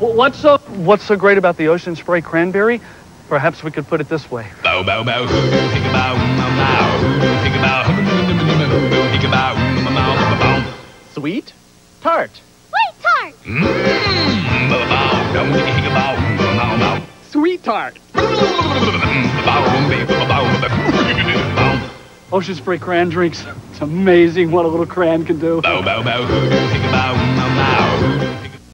What's so What's so great about the Ocean Spray Cranberry? Perhaps we could put it this way. Bow bow bow bow bow bow Sweet, tart, Sweet tart. Mmm sweet tart. Ocean Spray Cran drinks. It's amazing what a little cran can do. Bow bow bow bow